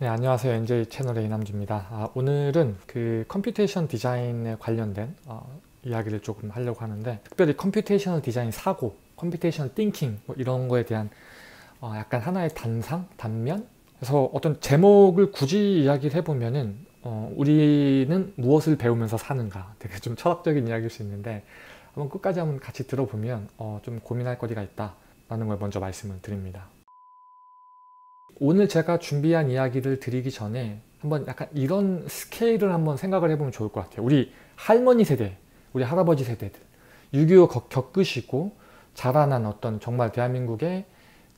네, 안녕하세요. NJ 채널의 이남주입니다. 아, 오늘은 그 computation 디자인에 관련된 어, 이야기를 조금 하려고 하는데 특별히 computational 디자인 사고, computation thinking 뭐 이런 거에 대한 어, 약간 하나의 단상, 단면 그래서 어떤 제목을 굳이 이야기를 해보면은 어, 우리는 무엇을 배우면서 사는가 되게 좀 철학적인 이야기일 수 있는데 한번 끝까지 한번 같이 들어보면 어, 좀 고민할 거리가 있다라는 걸 먼저 말씀을 드립니다. 오늘 제가 준비한 이야기를 드리기 전에 한번 약간 이런 스케일을 한번 생각을 해보면 좋을 것 같아요. 우리 할머니 세대, 우리 할아버지 세대들, 6.25 겪으시고 자라난 어떤 정말 대한민국의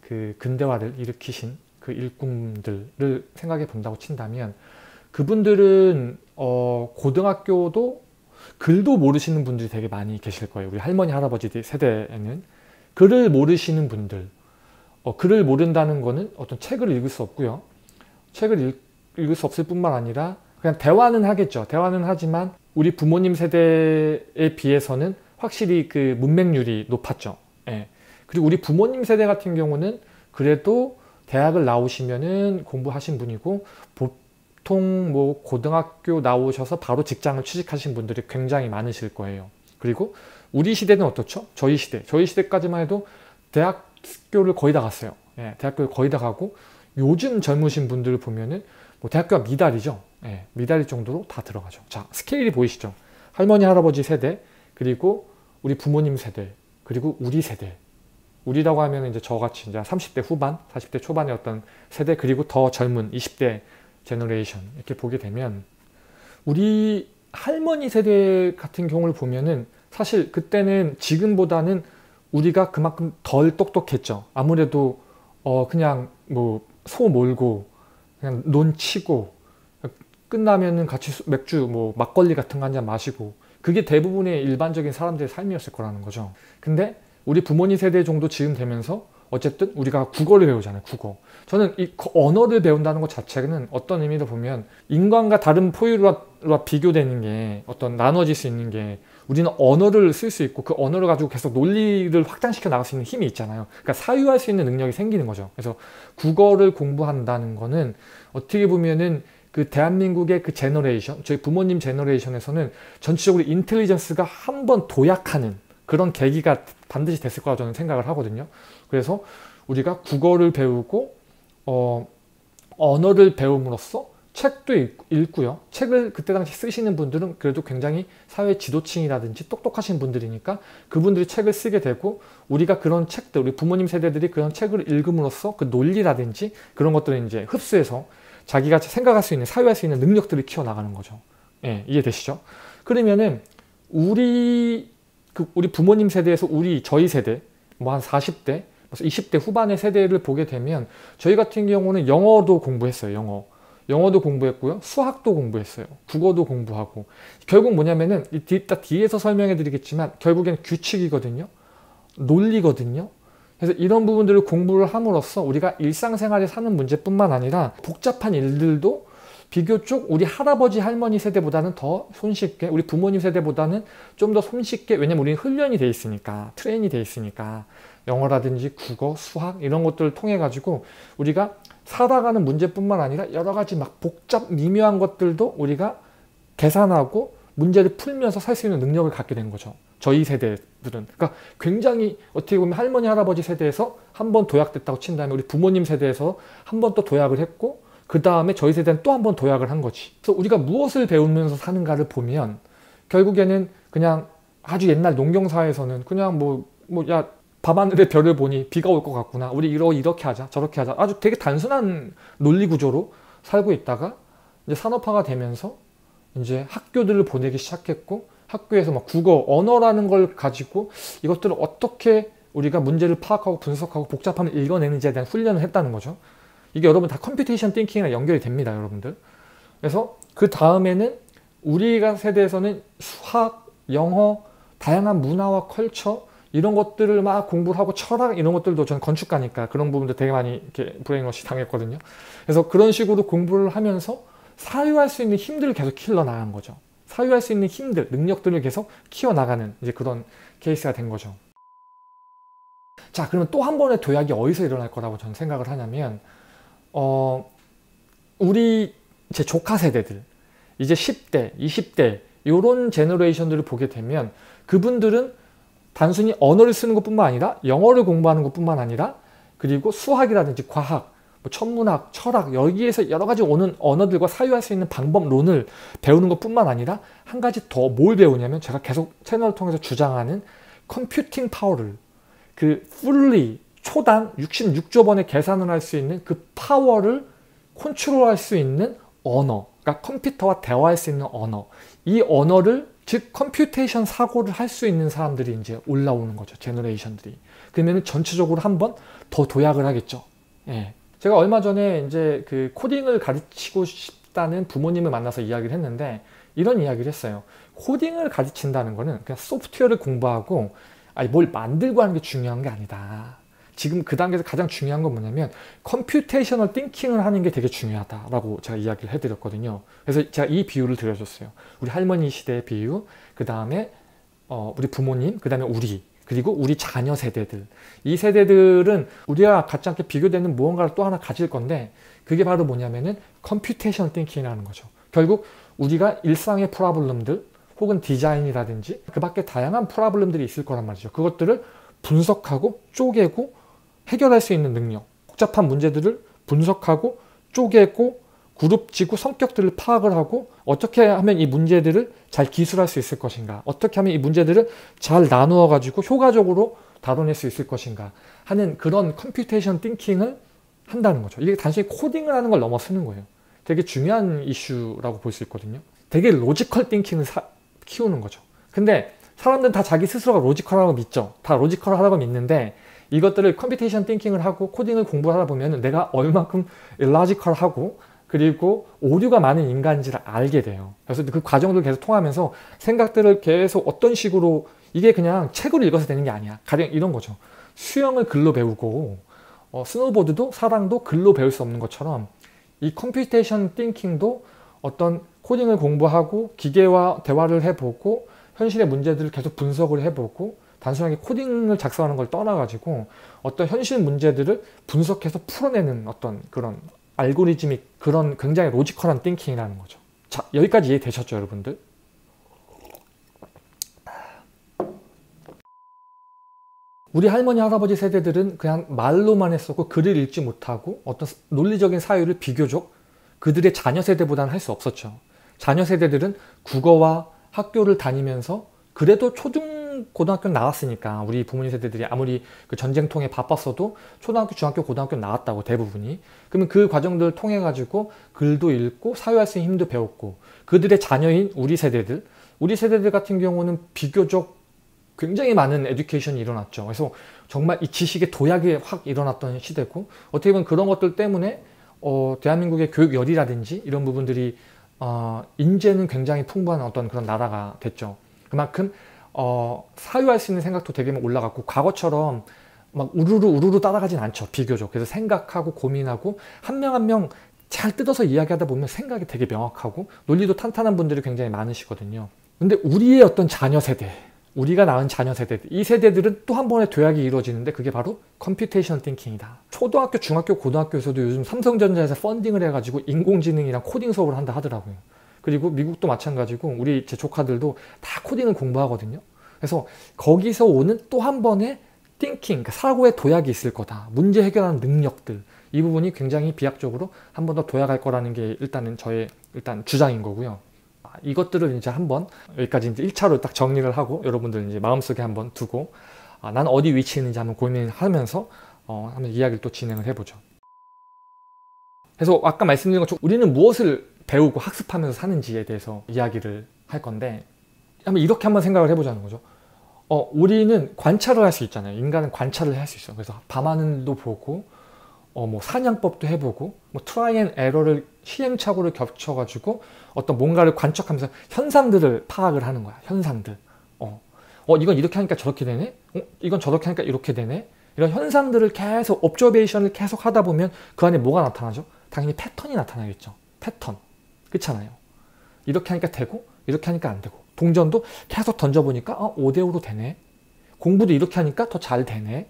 그 근대화를 일으키신 그 일꾼들을 생각해 본다고 친다면 그분들은 어 고등학교도 글도 모르시는 분들이 되게 많이 계실 거예요. 우리 할머니, 할아버지 세대에는 글을 모르시는 분들, 어, 글을 모른다는 거는 어떤 책을 읽을 수 없고요. 책을 읽, 읽을 수 없을 뿐만 아니라 그냥 대화는 하겠죠. 대화는 하지만 우리 부모님 세대에 비해서는 확실히 그 문맹률이 높았죠. 예. 그리고 우리 부모님 세대 같은 경우는 그래도 대학을 나오시면은 공부하신 분이고 보통 뭐 고등학교 나오셔서 바로 직장을 취직하신 분들이 굉장히 많으실 거예요. 그리고 우리 시대는 어떻죠? 저희 시대, 저희 시대까지만 해도 대학 학교를 거의 다 갔어요. 예, 대학교를 거의 다 가고 요즘 젊으신 분들을 보면은 뭐 대학교가 미달이죠. 예, 미달일 정도로 다 들어가죠. 자, 스케일이 보이시죠? 할머니, 할아버지 세대, 그리고 우리 부모님 세대, 그리고 우리 세대. 우리라고 하면 이제 저같이 이제 30대 후반, 40대 초반의 어떤 세대, 그리고 더 젊은 20대 generation 이렇게 보게 되면 우리 할머니 세대 같은 경우를 보면은 사실 그때는 지금보다는 우리가 그만큼 덜 똑똑했죠. 아무래도 어 그냥 뭐 소 몰고 그냥 논 치고 끝나면은 같이 맥주 뭐 막걸리 같은 거 한 잔 마시고 그게 대부분의 일반적인 사람들의 삶이었을 거라는 거죠. 근데 우리 부모님 세대 정도 지금 되면서 어쨌든 우리가 국어를 배우잖아요. 국어. 저는 이 언어를 배운다는 것 자체는 어떤 의미로 보면 인간과 다른 포유류와 비교되는 게 어떤 나눠질 수 있는 게 우리는 언어를 쓸 수 있고 그 언어를 가지고 계속 논리를 확장시켜 나갈 수 있는 힘이 있잖아요. 그러니까 사유할 수 있는 능력이 생기는 거죠. 그래서 국어를 공부한다는 거는 어떻게 보면은 그 대한민국의 그 generation, 저희 부모님 generation에서는 전체적으로 intelligence가 한 번 도약하는 그런 계기가 반드시 됐을 거라고 저는 생각을 하거든요. 그래서 우리가 국어를 배우고 어, 언어를 배움으로써 책도 읽, 고요 책을 그때 당시 쓰시는 분들은 그래도 굉장히 사회 지도층이라든지 똑똑하신 분들이니까 그분들이 책을 쓰게 되고 우리가 그런 책들, 우리 부모님 세대들이 그런 책을 읽음으로써 그 논리라든지 그런 것들을 이제 흡수해서 자기가 생각할 수 있는, 사유할 수 있는 능력들을 키워나가는 거죠. 예, 이해되시죠? 그러면은 우리 그 우리 부모님 세대에서 우리 저희 세대 뭐 한 40대 20대 후반의 세대를 보게 되면 저희 같은 경우는 영어도 공부했어요. 영어. 영어도 공부했고요. 수학도 공부했어요. 국어도 공부하고. 결국 뭐냐면은 이따 뒤에서 설명해 드리겠지만 결국엔 규칙이거든요. 논리거든요. 그래서 이런 부분들을 공부를 함으로써 우리가 일상생활에 사는 문제뿐만 아니라 복잡한 일들도 비교적 우리 할아버지 할머니 세대보다는 더 손쉽게 우리 부모님 세대보다는 좀 더 손쉽게 왜냐면 우리는 훈련이 돼 있으니까 트레인이 돼 있으니까 영어라든지 국어 수학 이런 것들을 통해 가지고 우리가 살아가는 문제뿐만 아니라 여러 가지 막 복잡 미묘한 것들도 우리가 계산하고 문제를 풀면서 살 수 있는 능력을 갖게 된 거죠. 저희 세대들은. 그러니까 굉장히 어떻게 보면 할머니, 할아버지 세대에서 한 번 도약됐다고 친 다음에 우리 부모님 세대에서 한 번 또 도약을 했고 그 다음에 저희 세대는 또 한 번 도약을 한 거지. 그래서 우리가 무엇을 배우면서 사는가를 보면 결국에는 그냥 아주 옛날 농경사에서는 그냥 뭐, 뭐, 야, 밤하늘의 별을 보니 비가 올 것 같구나. 우리 이러, 이렇게 하자. 저렇게 하자. 아주 되게 단순한 논리 구조로 살고 있다가 이제 산업화가 되면서 이제 학교들을 보내기 시작했고 학교에서 막 국어, 언어라는 걸 가지고 이것들을 어떻게 우리가 문제를 파악하고 분석하고 복잡함을 읽어내는지에 대한 훈련을 했다는 거죠. 이게 여러분 다 computation thinking이랑 연결이 됩니다, 여러분들. 그래서 그 다음에는 우리가 세대에서는 수학, 영어, 다양한 문화와 culture 이런 것들을 막 공부를 하고 철학 이런 것들도 저는 건축가니까 그런 부분도 되게 많이 이렇게 brainwash 당했거든요. 그래서 그런 식으로 공부를 하면서 사유할 수 있는 힘들을 계속 키워 나간 거죠. 사유할 수 있는 힘들, 능력들을 계속 키워 나가는 이제 그런 케이스가 된 거죠. 자, 그러면 또 한 번의 도약이 어디서 일어날 거라고 저는 생각을 하냐면 어 우리 제 조카 세대들 이제 10대, 20대 이런 제너레이션들을 보게 되면 그분들은 단순히 언어를 쓰는 것뿐만 아니라 영어를 공부하는 것뿐만 아니라 그리고 수학이라든지 과학, 뭐 천문학, 철학 여기에서 여러 가지 오는 언어들과 사유할 수 있는 방법론을 배우는 것뿐만 아니라 한 가지 더 뭘 배우냐면 제가 계속 채널을 통해서 주장하는 computing power를 그 fully 초당 66조 번의 계산을 할 수 있는 그 파워를 컨트롤할 수 있는 언어 그러니까 컴퓨터와 대화할 수 있는 언어 이 언어를 즉 computation 사고를 할 수 있는 사람들이 이제 올라오는 거죠 generation들이. 그러면 전체적으로 한 번 더 도약을 하겠죠. 예. 제가 얼마 전에 이제 그 코딩을 가르치고 싶다는 부모님을 만나서 이야기를 했는데 이런 이야기를 했어요. 코딩을 가르친다는 거는 그냥 소프트웨어를 공부하고 아니 뭘 만들고 하는 게 중요한 게 아니다 지금 그 단계에서 가장 중요한 건 뭐냐면 computational thinking을 하는 게 되게 중요하다라고 제가 이야기를 해드렸거든요. 그래서 제가 이 비유를 들려줬어요. 우리 할머니 시대의 비유, 그 다음에 어, 우리 부모님, 그 다음에 우리, 그리고 우리 자녀 세대들. 이 세대들은 우리와 같지 않게 비교되는 무언가를 또 하나 가질 건데 그게 바로 뭐냐면은 computational thinking이라는 거죠. 결국 우리가 일상의 problem들 혹은 디자인이라든지 그 밖에 다양한 problem들이 있을 거란 말이죠. 그것들을 분석하고 쪼개고 해결할 수 있는 능력, 복잡한 문제들을 분석하고 쪼개고 그룹 짓고 성격들을 파악을 하고 어떻게 하면 이 문제들을 잘 기술할 수 있을 것인가 어떻게 하면 이 문제들을 잘 나누어 가지고 효과적으로 다뤄낼 수 있을 것인가 하는 그런 computation thinking을 한다는 거죠. 이게 단순히 코딩을 하는 걸 넘어서는 거예요. 되게 중요한 이슈라고 볼 수 있거든요. 되게 logical thinking을 사, 키우는 거죠. 근데 사람들은 다 자기 스스로가 logical하고 믿죠. 다 logical하다고 믿는데 이것들을 computation thinking을 하고 코딩을 공부하다 보면 내가 얼마큼 illogical하고 그리고 오류가 많은 인간인지를 알게 돼요. 그래서 그 과정들을 계속 통하면서 생각들을 계속 어떤 식으로 이게 그냥 책으로 읽어서 되는 게 아니야. 가령 이런 거죠. 수영을 글로 배우고 어, 스노보드도 사랑도 글로 배울 수 없는 것처럼 이 computation thinking도 어떤 코딩을 공부하고 기계와 대화를 해보고 현실의 문제들을 계속 분석을 해보고 단순하게 코딩을 작성하는 걸 떠나가지고 어떤 현실 문제들을 분석해서 풀어내는 어떤 그런 알고리즘이 그런 굉장히 logical한 thinking이라는 거죠. 자, 여기까지 이해되셨죠, 여러분들? 우리 할머니, 할아버지 세대들은 그냥 말로만 했었고 글을 읽지 못하고 어떤 논리적인 사유를 비교적 그들의 자녀 세대보다는 할 수 없었죠. 자녀 세대들은 국어와 학교를 다니면서 그래도 초 등 고등학교 나왔으니까 우리 부모님 세대들이 아무리 그 전쟁통에 바빴어도 초등학교, 중학교, 고등학교 나왔다고 대부분이 그러면 그 과정들을 통해 가지고 글도 읽고 있는 힘도 배웠고 그들의 자녀인 우리 세대들 우리 세대들 같은 경우는 비교적 굉장히 많은 에듀케이션이 일어났죠. 그래서 정말 이 지식의 도약이 확 일어났던 시대고 어떻게 보면 그런 것들 때문에 어, 대한민국의 교육열이라든지 이런 부분들이 어, 인재는 굉장히 풍부한 어떤 그런 나라가 됐죠. 그만큼 어, 사유할 수 있는 생각도 되게 올라갔고 과거처럼 막 우르르 우르르 따라가진 않죠 비교적. 그래서 생각하고 고민하고 한 명 한 명 잘 뜯어서 이야기하다 보면 생각이 되게 명확하고 논리도 탄탄한 분들이 굉장히 많으시거든요. 근데 우리의 어떤 자녀 세대 우리가 낳은 자녀 세대 이 세대들은 또 한 번의 도약이 이루어지는데 그게 바로 computation thinking이다. 초등학교 중학교 고등학교에서도 요즘 삼성전자에서 펀딩을 해가지고 인공지능이랑 코딩 수업을 한다 하더라고요 그리고 미국도 마찬가지고 우리 제 조카들도 다 코딩을 공부하거든요. 그래서 거기서 오는 또 한 번의 thinking, 그러니까 사고의 도약이 있을 거다. 문제 해결하는 능력들. 이 부분이 굉장히 비약적으로 한 번 더 도약할 거라는 게 일단은 저의 일단 주장인 거고요. 아, 이것들을 이제 한번 여기까지 이제 1차로 딱 정리를 하고 여러분들 이제 마음속에 한번 두고 아, 난 어디 위치에 있는지 한번 고민하면서 어, 한번 이야기를 또 진행을 해보죠. 그래서 아까 말씀드린 것처럼 우리는 무엇을 배우고 학습하면서 사는지에 대해서 이야기를 할 건데 한번 이렇게 한번 생각을 해보자는 거죠. 어, 우리는 관찰을 할 수 있잖아요. 인간은 관찰을 할 수 있어요. 그래서 밤하늘도 보고 어, 뭐 사냥법도 해보고 뭐 try and error를 시행착오를 거쳐가지고 어떤 뭔가를 관측하면서 현상들을 파악을 하는 거야. 현상들. 어, 어 이건 이렇게 하니까 저렇게 되네. 어, 이건 저렇게 하니까 이렇게 되네. 이런 현상들을 계속 observation을 계속 하다 보면 그 안에 뭐가 나타나죠? 당연히 패턴이 나타나겠죠. 패턴. 그렇잖아요. 이렇게 하니까 되고 이렇게 하니까 안 되고 동전도 계속 던져보니까 어, 5대5로 되네. 공부도 이렇게 하니까 더 잘 되네.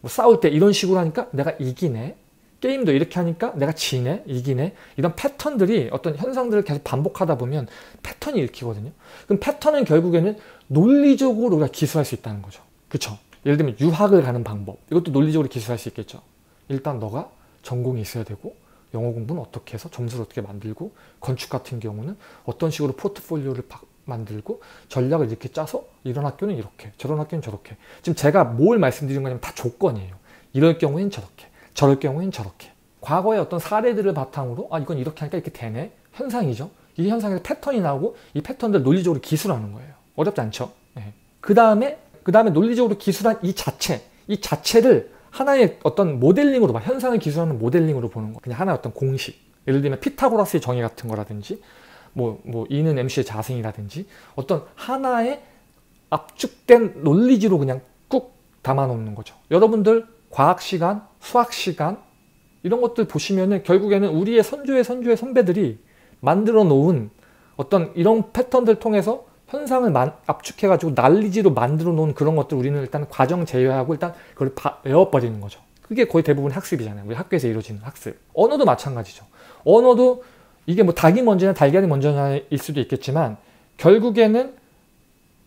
뭐 싸울 때 이런 식으로 하니까 내가 이기네. 게임도 이렇게 하니까 내가 지네, 이기네 이런 패턴들이 어떤 현상들을 계속 반복하다 보면 패턴이 읽히거든요. 그럼 패턴은 결국에는 논리적으로 우리가 기술할 수 있다는 거죠. 그렇죠? 예를 들면 유학을 가는 방법 이것도 논리적으로 기술할 수 있겠죠. 일단 너가 전공이 있어야 되고 영어 공부는 어떻게 해서 점수를 어떻게 만들고 건축 같은 경우는 어떤 식으로 포트폴리오를 만들고 전략을 이렇게 짜서 이런 학교는 이렇게 저런 학교는 저렇게 지금 제가 뭘 말씀드린 거냐면 다 조건이에요. 이럴 경우엔 저렇게 저럴 경우엔 저렇게 과거의 어떤 사례들을 바탕으로 아 이건 이렇게 하니까 이렇게 되네 현상이죠. 이 현상에서 패턴이 나오고 이 패턴들 논리적으로 기술하는 거예요. 어렵지 않죠? 네. 그 다음에 그 다음에 논리적으로 기술한 이 자체 이 자체를 하나의 어떤 모델링으로 봐. 현상을 기술하는 모델링으로 보는 거. 그냥 하나의 어떤 공식. 예를 들면 피타고라스의 정의 같은 거라든지 뭐, 뭐 이는 MC의 자생이라든지 어떤 하나의 압축된 논리지로 그냥 꾹 담아놓는 거죠. 여러분들 과학 시간, 수학 시간 이런 것들 보시면은 결국에는 우리의 선조의 선조의 선배들이 만들어 놓은 어떤 이런 패턴들 통해서 현상을 만, 압축해가지고 난리지로 만들어 놓은 그런 것들 우리는 일단 과정 제외하고 일단 그걸 바, 외워버리는 거죠. 그게 거의 대부분 학습이잖아요. 우리 학교에서 이루어지는 학습. 언어도 마찬가지죠. 언어도 이게 뭐 닭이 먼저냐 달걀이 먼저냐일 수도 있겠지만 결국에는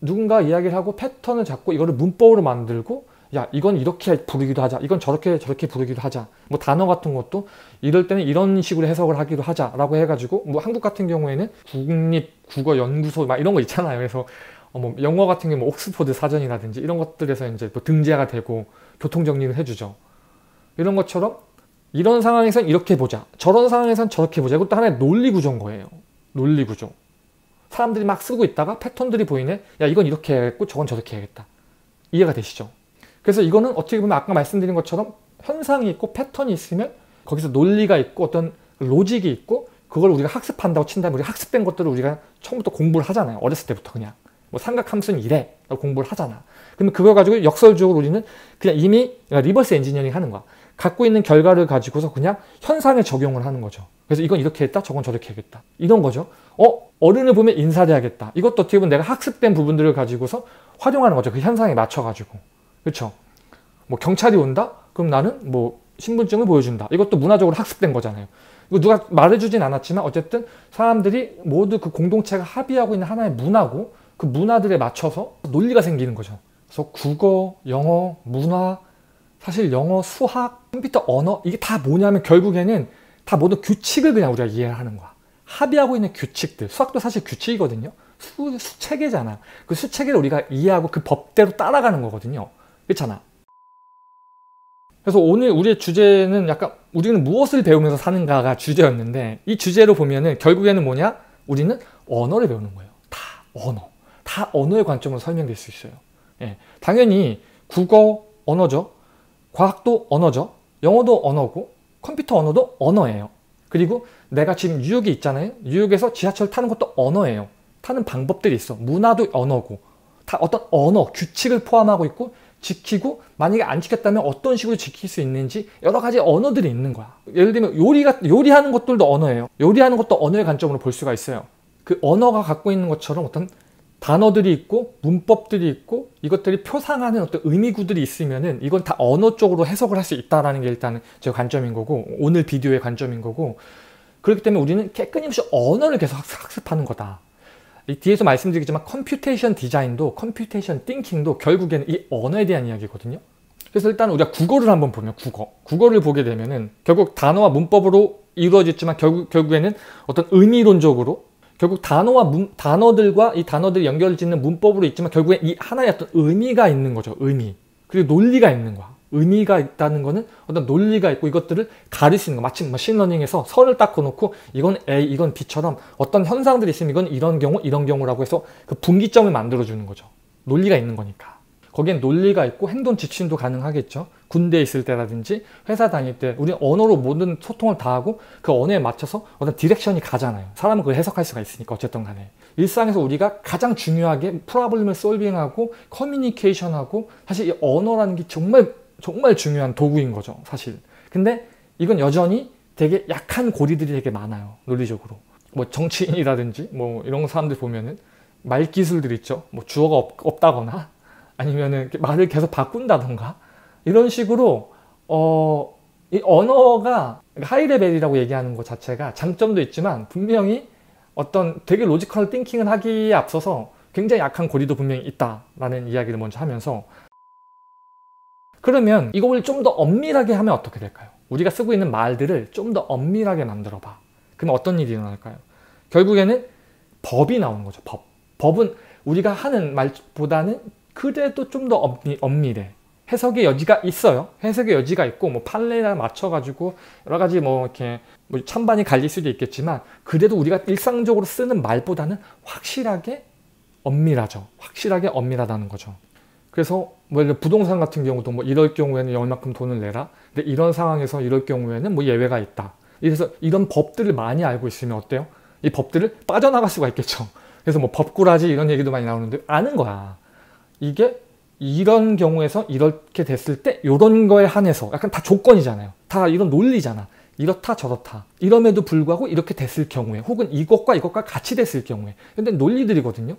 누군가 이야기를 하고 패턴을 잡고 이거를 문법으로 만들고 야 이건 이렇게 부르기도 하자 이건 저렇게 저렇게 부르기도 하자 뭐 단어 같은 것도 이럴 때는 이런 식으로 해석을 하기도 하자라고 해가지고 뭐 한국 같은 경우에는 국립 국어 연구소 막 이런 거 있잖아요 그래서 어 뭐 영어 같은 경우 뭐 옥스퍼드 사전이라든지 이런 것들에서 이제 뭐 등재가 되고 교통 정리를 해주죠 이런 것처럼 이런 상황에선 이렇게 보자. 저런 상황에선 저렇게 보자. 이것도 하나의 논리 구조인 거예요. 논리 구조. 사람들이 막 쓰고 있다가 패턴들이 보이네. 야 이건 이렇게 해야겠고 저건 저렇게 해야겠다. 이해가 되시죠? 그래서 이거는 어떻게 보면 아까 말씀드린 것처럼 현상이 있고 패턴이 있으면 거기서 논리가 있고 어떤 로직이 있고 그걸 우리가 학습한다고 친다면 우리가 학습된 것들을 우리가 처음부터 공부를 하잖아요. 어렸을 때부터 그냥. 뭐 삼각함수는 이래. 공부를 하잖아. 그러면 그걸 가지고 역설적으로 우리는 그냥 이미 reverse engineering 하는 거야. 갖고 있는 결과를 가지고서 그냥 현상에 적용을 하는 거죠. 그래서 이건 이렇게 했다, 저건 저렇게 하겠다. 이런 거죠. 어, 어른을 보면 인사를 해야겠다. 이것도 어떻게 보면 내가 학습된 부분들을 가지고서 활용하는 거죠. 그 현상에 맞춰가지고. 그렇죠. 뭐 경찰이 온다? 그럼 나는 뭐 신분증을 보여준다. 이것도 문화적으로 학습된 거잖아요. 이거 누가 말해주진 않았지만 어쨌든 사람들이 모두 그 공동체가 합의하고 있는 하나의 문화고 그 문화들에 맞춰서 논리가 생기는 거죠. 그래서 국어, 영어, 문화, 사실 영어, 수학, 컴퓨터 언어 이게 다 뭐냐면 결국에는 다 모든 규칙을 그냥 우리가 이해하는 거야. 합의하고 있는 규칙들. 수학도 사실 규칙이거든요. 수, 수체계잖아. 그 수체계를 우리가 이해하고 그 법대로 따라가는 거거든요. 그렇잖아. 그래서 오늘 우리의 주제는 약간 우리는 무엇을 배우면서 사는가가 주제였는데 이 주제로 보면은 결국에는 뭐냐? 우리는 언어를 배우는 거예요. 다 언어. 다 언어의 관점으로 설명될 수 있어요. 예. 당연히 국어 언어죠. 과학도 언어죠. 영어도 언어고 컴퓨터 언어도 언어예요. 그리고 내가 지금 뉴욕에 있잖아요. 뉴욕에서 지하철 타는 것도 언어예요. 타는 방법들이 있어. 문화도 언어고 다 어떤 언어, 규칙을 포함하고 있고 지키고 만약에 안 지켰다면 어떤 식으로 지킬 수 있는지 여러 가지 언어들이 있는 거야. 예를 들면 요리가 요리하는 것들도 언어예요. 요리하는 것도 언어의 관점으로 볼 수가 있어요. 그 언어가 갖고 있는 것처럼 어떤 단어들이 있고 문법들이 있고 이것들이 표상하는 어떤 의미구들이 있으면은 이건 다 언어적으로 해석을 할 수 있다라는 게 일단은 제 관점인 거고 오늘 비디오의 관점인 거고 그렇기 때문에 우리는 끊임없이 언어를 계속 학습하는 거다. 이 뒤에서 말씀드리겠지만 computation design도 computation thinking도 결국에는 이 언어에 대한 이야기거든요. 그래서 일단 우리가 국어를 한번 보면 국어 국어를 보게 되면은 결국 단어와 문법으로 이루어졌지만 결국 결국에는 어떤 의미론적으로 결국 단어와 문, 단어들과 이 단어들이 연결 짓는 문법으로 있지만 결국에 이 하나의 어떤 의미가 있는 거죠. 의미. 그리고 논리가 있는 거야. 의미가 있다는 거는 어떤 논리가 있고 이것들을 있는 거. 마치 machine learning에서 선을 딱 그어놓고 이건 A, 이건 B처럼 어떤 현상들이 있으면 이건 이런 경우, 이런 경우라고 해서 그 분기점을 만들어 주는 거죠. 논리가 있는 거니까. 거기엔 논리가 있고 행동 지침도 가능하겠죠. 군대에 있을 때라든지 회사 다닐 때 우리 언어로 모든 소통을 다 하고 그 언어에 맞춰서 어떤 direction이 가잖아요. 사람은 그걸 해석할 수가 있으니까 어쨌든 간에. 일상에서 우리가 가장 중요하게 프로블럼을 솔빙하고 커뮤니케이션하고 사실 이 언어라는 게 정말 정말 중요한 도구인 거죠. 사실. 근데 이건 여전히 되게 약한 고리들이 되게 많아요. 논리적으로. 뭐 정치인이라든지 뭐 이런 사람들 보면은 말 기술들 있죠. 뭐 주어가 없, 없다거나 아니면은 말을 계속 바꾼다던가 이런 식으로 어 이 언어가 하이레벨이라고 얘기하는 것 자체가 장점도 있지만 분명히 어떤 되게 logical thinking을 하기에 앞서서 굉장히 약한 고리도 분명히 있다라는 이야기를 먼저 하면서 그러면 이걸 좀 더 엄밀하게 하면 어떻게 될까요? 우리가 쓰고 있는 말들을 좀 더 엄밀하게 만들어 봐. 그럼 어떤 일이 일어날까요? 결국에는 법이 나오는 거죠. 법. 법은 우리가 하는 말보다는 그래도 좀 더 엄밀해. 해석의 여지가 있어요. 해석의 여지가 있고 뭐 판례에 맞춰가지고 여러 가지 뭐 이렇게 뭐 찬반이 갈릴 수도 있겠지만 그래도 우리가 일상적으로 쓰는 말보다는 확실하게 엄밀하죠. 확실하게 엄밀하다는 거죠. 그래서 뭐 부동산 같은 경우도 뭐 이럴 경우에는 얼마큼 돈을 내라. 근데 이런 상황에서 이럴 경우에는 뭐 예외가 있다. 그래서 이런 법들을 많이 알고 있으면 어때요? 이 법들을 빠져나갈 수가 있겠죠. 그래서 뭐 법꾸라지 이런 얘기도 많이 나오는데 아는 거야. 이게 이런 경우에서 이렇게 됐을 때 이런 거에 한해서 약간 다 조건이잖아요. 다 이런 논리잖아. 이렇다 저렇다. 이럼에도 불구하고 이렇게 됐을 경우에 혹은 이것과 이것과 같이 됐을 경우에 근데 논리들이거든요.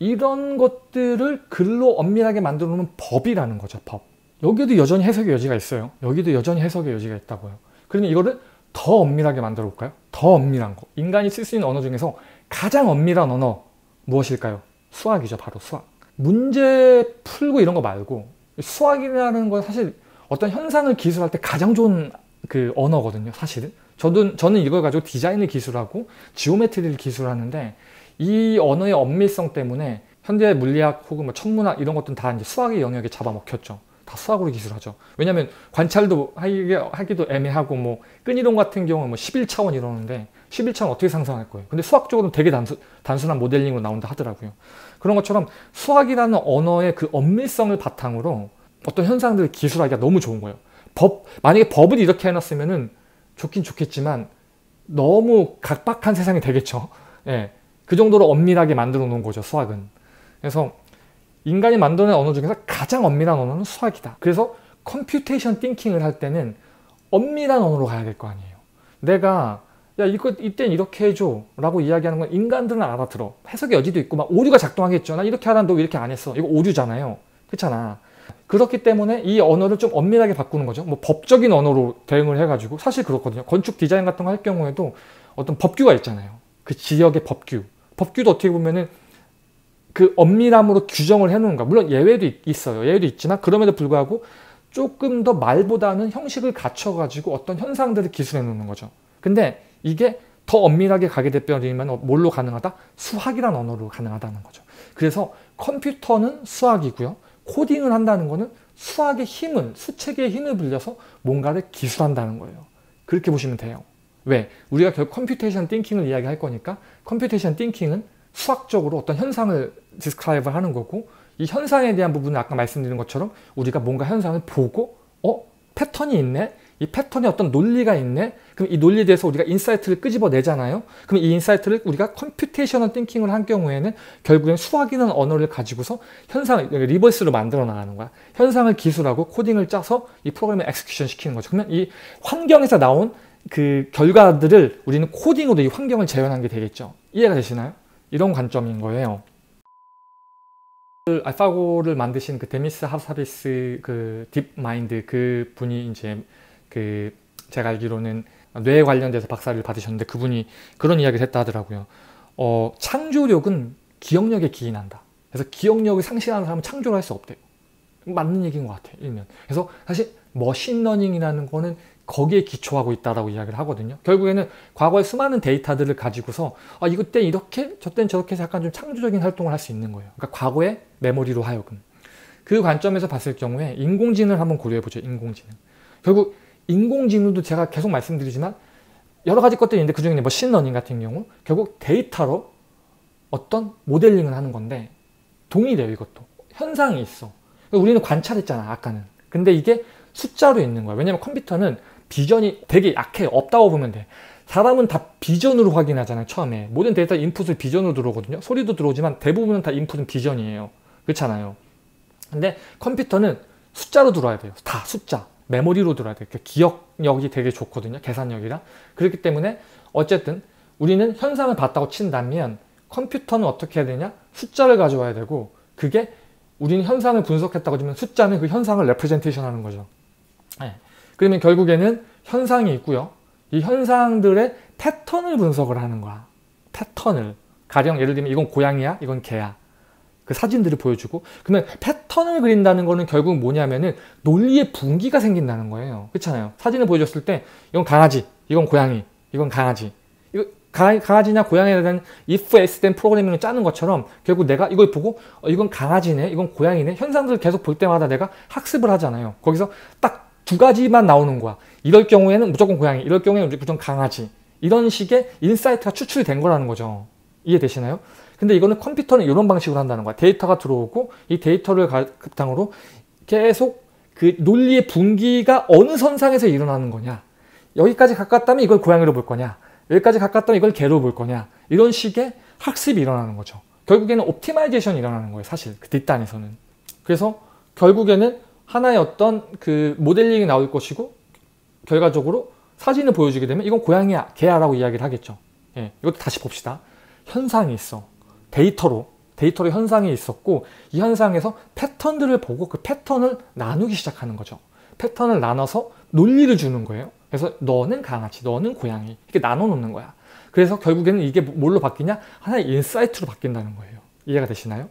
이런 것들을 글로 엄밀하게 만들어 놓은 법이라는 거죠. 법. 여기도 여전히 해석의 여지가 있어요. 여기도 여전히 해석의 여지가 있다고요. 그러면 이거를 더 엄밀하게 만들어 볼까요? 더 엄밀한 거. 인간이 쓸 수 있는 언어 중에서 가장 엄밀한 언어 무엇일까요? 수학이죠. 바로 수학. 문제 풀고 이런 거 말고 수학이라는 건 사실 어떤 현상을 기술할 때 가장 좋은 그 언어거든요. 사실은. 저도, 저는 이걸 가지고 디자인을 기술하고 geometry를 기술하는데 이 언어의 엄밀성 때문에 현대 물리학 혹은 뭐 천문학 이런 것들은 다 이제 수학의 영역에 잡아먹혔죠. 다 수학으로 기술하죠. 왜냐하면 관찰도 하기, 도 애매하고 뭐 끈이론 같은 경우는 뭐 11차원 이러는데 11차원 어떻게 상상할 거예요. 근데 수학적으로는 되게 단수, 단순한 모델링으로 나온다 하더라고요. 그런 것처럼 수학이라는 언어의 그 엄밀성을 바탕으로 어떤 현상들을 기술하기가 너무 좋은 거예요. 법, 만약에 법을 이렇게 해놨으면은 좋긴 좋겠지만 너무 각박한 세상이 되겠죠. 예. 그 정도로 엄밀하게 만들어 놓은 거죠, 수학은. 그래서 인간이 만드는 언어 중에서 가장 엄밀한 언어는 수학이다. 그래서 computation thinking을 할 때는 엄밀한 언어로 가야 될 거 아니에요. 내가 야 이거 이땐 이렇게 해줘 라고 이야기하는 건 인간들은 알아들어. 해석의 여지도 있고 막 오류가 작동하겠죠. 나 이렇게 하라 너왜 이렇게 안 했어? 이거 오류잖아요. 그렇잖아. 그렇기 때문에 이 언어를 좀 엄밀하게 바꾸는 거죠. 뭐 법적인 언어로 대응을 해가지고 사실 그렇거든요. 건축 디자인 같은 거 할 경우에도 어떤 법규가 있잖아요. 그 지역의 법규. 법규도 어떻게 보면은 그 엄밀함으로 규정을 해놓은 거. 물론 예외도 있어요. 예외도 있지만 그럼에도 불구하고 조금 더 말보다는 형식을 갖춰가지고 어떤 현상들을 기술해 놓는 거죠. 근데 이게 더 엄밀하게 가게 되면 뭘로 가능하다? 수학이란 언어로 가능하다는 거죠. 그래서 컴퓨터는 수학이고요. 코딩을 한다는 거는 수학의 힘을, 수학의 힘을 빌려서 뭔가를 기술한다는 거예요. 그렇게 보시면 돼요. 왜? 우리가 결국 computation thinking을 이야기할 거니까 computation thinking은 수학적으로 어떤 현상을 describe 하는 거고 이 현상에 대한 부분은 아까 말씀드린 것처럼 우리가 뭔가 현상을 보고 어? 패턴이 있네? 이 패턴에 어떤 논리가 있네? 그럼 이 논리에 대해서 우리가 insight를 끄집어내잖아요? 그럼 이 insight를 우리가 computational thinking을 한 경우에는 결국엔 수학이라는 언어를 가지고서 현상을 reverse로 만들어 나가는 거야. 현상을 기술하고 코딩을 짜서 이 프로그램을 execution 시키는 거죠. 그러면 이 환경에서 나온 그 결과들을 우리는 코딩으로 이 환경을 재현한 게 되겠죠. 이해가 되시나요? 이런 관점인 거예요. 알파고를 만드신 그 데미스 하사비스 그 딥마인드 그 분이 이제 그 제가 알기로는 뇌 관련돼서 박사를 받으셨는데 그분이 그런 이야기를 했다 하더라고요. 어, 창조력은 기억력에 기인한다. 그래서 기억력을 상실하는 사람은 창조를 할 수 없대요. 맞는 얘기인 것 같아요. 일면. 그래서 사실 machine learning이라는 거는 거기에 기초하고 있다라고 이야기를 하거든요. 결국에는 과거의 수많은 데이터들을 가지고서 아 이거 때 이렇게 저땐 저렇게 해서 약간 좀 창조적인 활동을 할 수 있는 거예요. 그러니까 과거의 메모리로 하여금. 그 관점에서 봤을 경우에 인공지능을 한번 고려해 보죠. 인공지능. 결국 인공지능도 제가 계속 말씀드리지만 여러 가지 것들이 있는데 그중에 뭐 같은 경우 결국 데이터로 어떤 모델링을 하는 건데 동일해요 이것도. 현상이 있어. 우리는 관찰했잖아 아까는. 근데 이게 숫자로 있는 거야. 왜냐면 컴퓨터는 비전이 되게 약해. 없다고 보면 돼. 사람은 다 비전으로 확인하잖아요. 처음에. 모든 데이터 인풋을 비전으로 들어오거든요. 소리도 들어오지만 대부분은 다 인풋은 비전이에요. 그렇잖아요. 근데 컴퓨터는 숫자로 들어와야 돼요. 다 숫자. 메모리로 들어야 돼요. 그러니까 기억력이 되게 좋거든요. 계산력이라. 그렇기 때문에 어쨌든 우리는 현상을 봤다고 친다면 컴퓨터는 어떻게 해야 되냐? 숫자를 가져와야 되고 그게 우리는 현상을 분석했다고 하면 숫자는 그 현상을 representation 하는 거죠. 네. 그러면 결국에는 현상이 있고요. 이 현상들의 패턴을 분석을 하는 거야. 패턴을. 가령 예를 들면 이건 고양이야, 이건 개야. 그 사진들을 보여주고 그러면 패턴을 그린다는 거는 결국 뭐냐면은 논리의 분기가 생긴다는 거예요. 그렇잖아요. 사진을 보여줬을 때 이건 강아지, 이건 고양이, 이건 강아지. 이거 강아지 냐 고양이에 대한 if, s 된 프로그래밍을 짜는 것처럼 결국 내가 이걸 보고 어, 이건 강아지네, 이건 고양이네 현상들을 계속 볼 때마다 내가 학습을 하잖아요. 거기서 딱 두 가지만 나오는 거야. 이럴 경우에는 무조건 고양이, 이럴 경우에는 무조건 강아지. 이런 식의 insight가 추출이 된 거라는 거죠. 이해되시나요? 근데 이거는 컴퓨터는 이런 방식으로 한다는 거야. 데이터가 들어오고 이 데이터를 바탕으로 계속 그 논리의 분기가 어느 선상에서 일어나는 거냐. 여기까지 가깝다면 이걸 고양이로 볼 거냐. 여기까지 가깝다면 이걸 개로 볼 거냐. 이런 식의 학습이 일어나는 거죠. 결국에는 optimization이 일어나는 거예요. 사실 그 뒷단에서는. 그래서 결국에는 하나의 어떤 그 모델링이 나올 것이고 결과적으로 사진을 보여주게 되면 이건 고양이야, 개야라고 이야기를 하겠죠. 예, 이것도 다시 봅시다. 현상이 있어. 데이터로 데이터로 현상이 있었고 이 현상에서 패턴들을 보고 그 패턴을 나누기 시작하는 거죠. 패턴을 나눠서 논리를 주는 거예요. 그래서 너는 강아지, 너는 고양이 이렇게 나눠 놓는 거야. 그래서 결국에는 이게 뭘로 바뀌냐? 하나의 insight로 바뀐다는 거예요. 이해가 되시나요?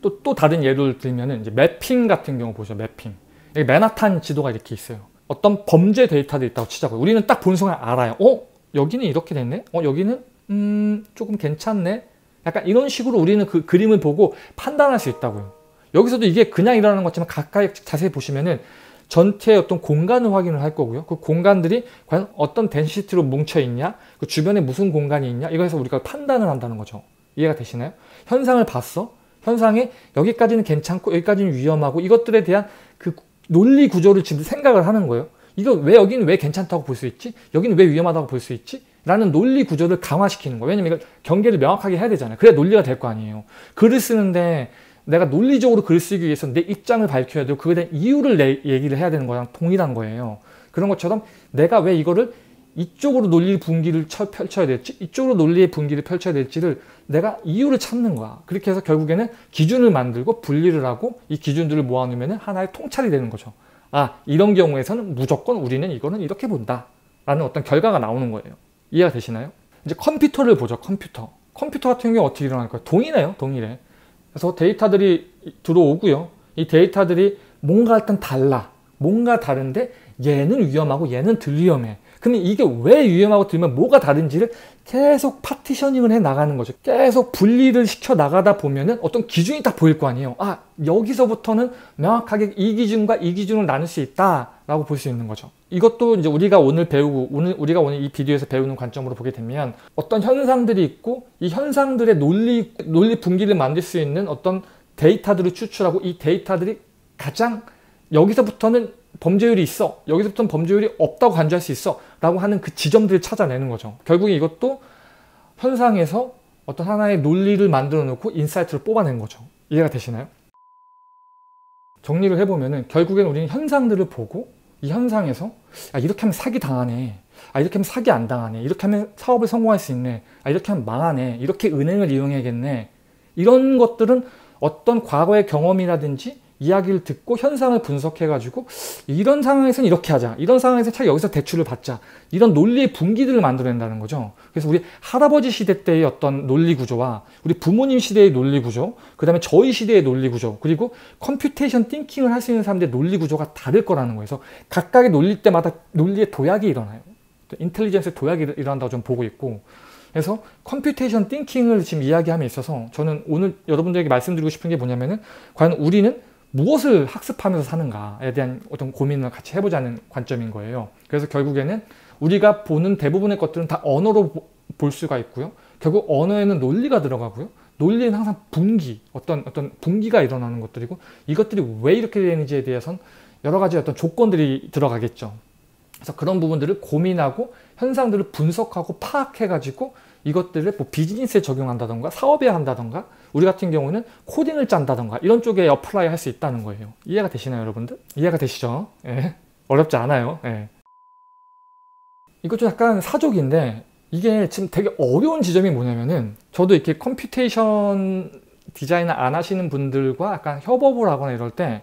또, 또 다른 예를 들면 이제 매핑 같은 경우 보죠. 매핑. 여기 맨하탄 지도가 이렇게 있어요. 어떤 범죄 데이터들이 있다고 치자고요. 우리는 딱 보는 순간 알아요. 어? 여기는 이렇게 됐네? 어? 여기는 음, 조금 괜찮네? 약간 이런 식으로 우리는 그 그림을 보고 판단할 수 있다고요. 여기서도 이게 그냥 일어나는 것처럼 가까이 자세히 보시면은 전체의 어떤 공간을 확인을 할 거고요. 그 공간들이 과연 어떤 덴시티로 뭉쳐 있냐, 그 주변에 무슨 공간이 있냐, 이거에서 우리가 판단을 한다는 거죠. 이해가 되시나요? 현상을 봤어? 현상에 여기까지는 괜찮고 여기까지는 위험하고 이것들에 대한 그 논리 구조를 지금 생각을 하는 거예요. 이거 왜 여기는 왜 괜찮다고 볼 수 있지? 여기는 왜 위험하다고 볼 수 있지? 라는 논리 구조를 강화시키는 거예요. 왜냐면 이걸 경계를 명확하게 해야 되잖아요. 그래야 논리가 될 거 아니에요. 글을 쓰는데 내가 논리적으로 글을 쓰기 위해서 내 입장을 밝혀야 되고 그에 대한 이유를 내 얘기를 해야 되는 거랑 동일한 거예요. 그런 것처럼 내가 왜 이거를 이쪽으로 논리 분기를 펼쳐야 될지 이쪽으로 논리의 분기를 펼쳐야 될지를 내가 이유를 찾는 거야. 그렇게 해서 결국에는 기준을 만들고 분리를 하고 이 기준들을 모아놓으면 하나의 통찰이 되는 거죠. 아 이런 경우에서는 무조건 우리는 이거는 이렇게 본다. 라는 어떤 결과가 나오는 거예요. 이해가 되시나요? 이제 컴퓨터를 보죠. 컴퓨터. 컴퓨터 같은 경우에 어떻게 일어날까요? 동일해요. 동일해. 그래서 데이터들이 들어오고요. 이 데이터들이 뭔가 일단 달라. 뭔가 다른데 얘는 위험하고 얘는 덜 위험해. 그러면 이게 왜 위험하고 들면 뭐가 다른지를 계속 파티셔닝을 해 나가는 거죠. 계속 분리를 시켜 나가다 보면은 어떤 기준이 딱 보일 거 아니에요. 아, 여기서부터는 명확하게 이 기준과 이 기준을 나눌 수 있다라고 볼 수 있는 거죠. 이것도 이제 우리가 오늘 배우고 오늘 우리가 오늘 이 비디오에서 배우는 관점으로 보게 되면 어떤 현상들이 있고 이 현상들의 논리 논리 분기를 만들 수 있는 어떤 데이터들을 추출하고 이 데이터들이 가장 여기서부터는 범죄율이 있어. 여기서부터는 범죄율이 없다고 간주할 수 있어. 라고 하는 그 지점들을 찾아내는 거죠. 결국에 이것도 현상에서 어떤 하나의 논리를 만들어 놓고 insight를 뽑아낸 거죠. 이해가 되시나요? 정리를 해보면은 결국엔 우리는 현상들을 보고 이 현상에서 아, 이렇게 하면 사기 당하네. 아, 이렇게 하면 사기 안 당하네. 이렇게 하면 사업을 성공할 수 있네. 아, 이렇게 하면 망하네. 이렇게 은행을 이용해야겠네. 이런 것들은 어떤 과거의 경험이라든지 이야기를 듣고 현상을 분석해가지고 이런 상황에서는 이렇게 하자. 이런 상황에서 차라리 여기서 대출을 받자. 이런 논리의 분기들을 만들어낸다는 거죠. 그래서 우리 할아버지 시대 때의 어떤 논리 구조와 우리 부모님 시대의 논리 구조, 그 다음에 저희 시대의 논리 구조, 그리고 computation thinking을 할 수 있는 사람들의 논리 구조가 다를 거라는 거예요. 그래서 각각의 논리 때마다 논리의 도약이 일어나요. intelligence의 도약이 일어난다고 좀 보고 있고 그래서 computation thinking을 지금 이야기함에 있어서 저는 오늘 여러분들에게 말씀드리고 싶은 게 뭐냐면은 과연 우리는 무엇을 학습하면서 사는가에 대한 어떤 고민을 같이 해보자는 관점인 거예요. 그래서 결국에는 우리가 보는 대부분의 것들은 다 언어로 볼 수가 있고요. 결국 언어에는 논리가 들어가고요. 논리는 항상 분기, 어떤 어떤 분기가 일어나는 것들이고 이것들이 왜 이렇게 되는지에 대해서는 여러 가지 어떤 조건들이 들어가겠죠. 그래서 그런 부분들을 고민하고 현상들을 분석하고 파악해가지고 이것들을 뭐 비즈니스에 적용한다던가 사업에 한다던가 우리 같은 경우는 코딩을 짠다던가 이런 쪽에 apply 할 수 있다는 거예요. 이해가 되시나요, 여러분들? 이해가 되시죠? 예. 어렵지 않아요. 예. 이것 좀 약간 사족인데 이게 지금 되게 어려운 지점이 뭐냐면은 저도 이렇게 컴퓨테이션 디자인을 안 하시는 분들과 약간 협업을 하거나 이럴 때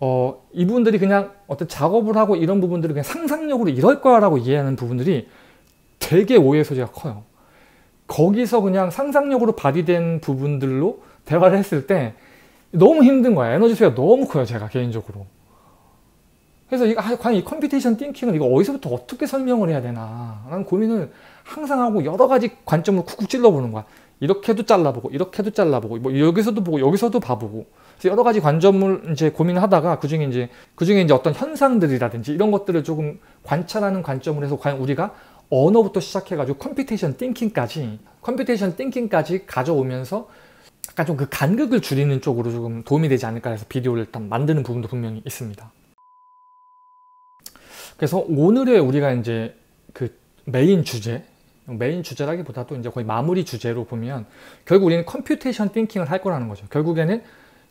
어, 이분들이 그냥 어떤 작업을 하고 이런 부분들을 그냥 상상력으로 이럴 거야라고 이해하는 부분들이 되게 오해 소지가 커요. 거기서 그냥 상상력으로 발휘된 부분들로 대화를 했을 때 너무 힘든 거야. 에너지 소비가 너무 커요, 제가 개인적으로. 그래서 이거 아, 과연 이 computation thinking을 이거 어디서부터 어떻게 설명을 해야 되나 라는 고민을 항상 하고 여러 가지 관점으로 쿡쿡 찔러보는 거야. 이렇게도 잘라보고 이렇게도 잘라보고 뭐 여기서도 보고 여기서도 봐보고 여러 가지 관점을 이제 고민을 하다가 그 중에 이제 그 중에 이제 어떤 현상들이라든지 이런 것들을 조금 관찰하는 관점으로 해서 과연 우리가 언어부터 시작해가지고 computation thinking까지 computation thinking까지 가져오면서 약간 좀 그 간극을 줄이는 쪽으로 조금 도움이 되지 않을까 해서 비디오를 일단 만드는 부분도 분명히 있습니다. 그래서 오늘의 우리가 이제 그 메인 주제, 메인 주제라기보다도 이제 거의 마무리 주제로 보면 결국 우리는 computation thinking을 할 거라는 거죠. 결국에는